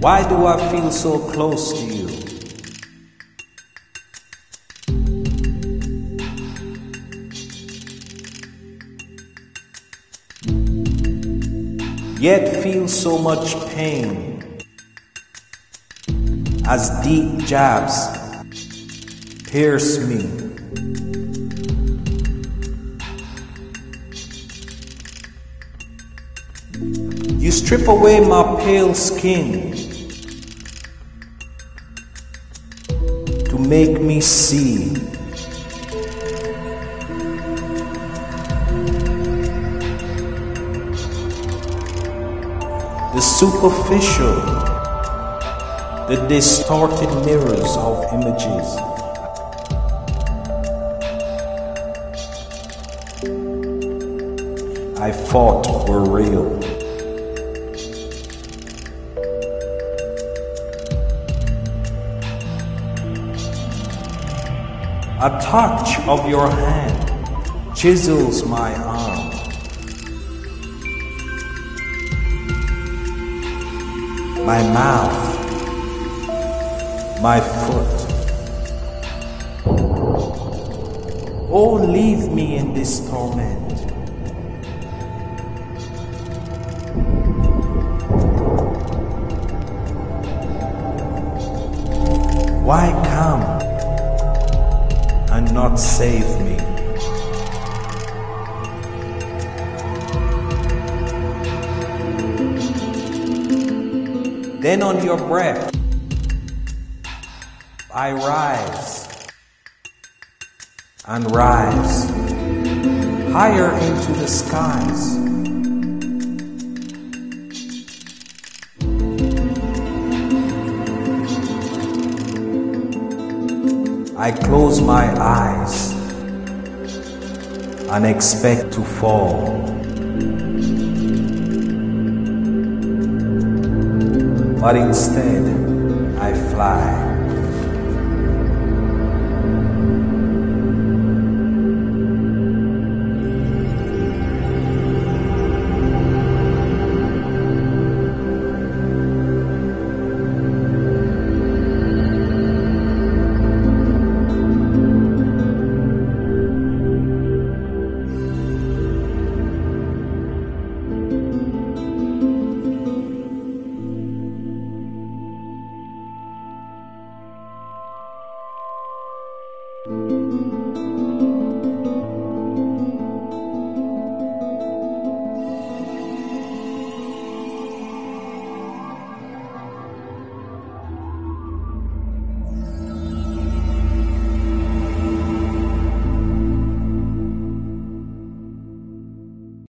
Why do I feel so close to you? Yet feel so much pain as deep jabs pierce me. You strip away my pale skin make me see. The superficial, the distorted mirrors of images. I thought were real. A touch of your hand chisels my arm. My mouth, my foot. Oh, leave me in this torment. Why not save me? Then on your breath, I rise and rise higher into the skies. I close my eyes and expect to fall. But instead, I fly.